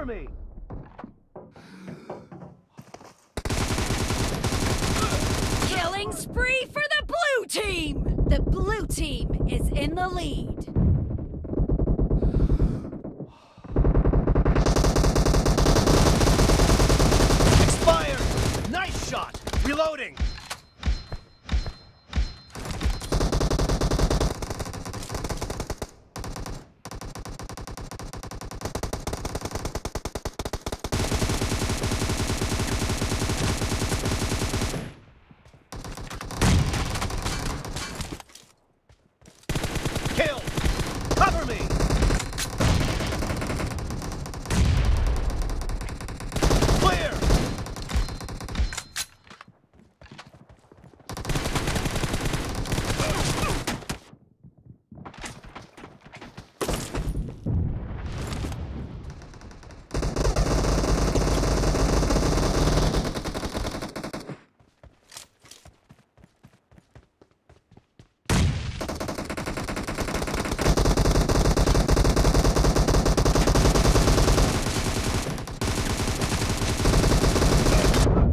Cover me! Killing spree for the blue team! The blue team is in the lead. Expired! Nice shot! Reloading! Kill! Cover me! Clear!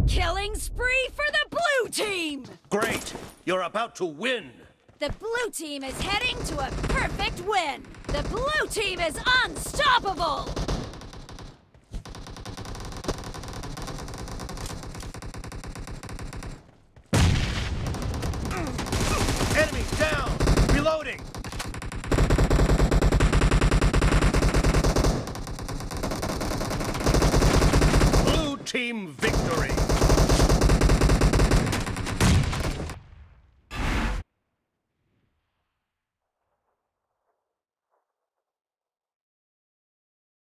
Killing spree for the blue team! Great! You're about to win! The blue team is heading to a perfect win! The blue team is unstoppable!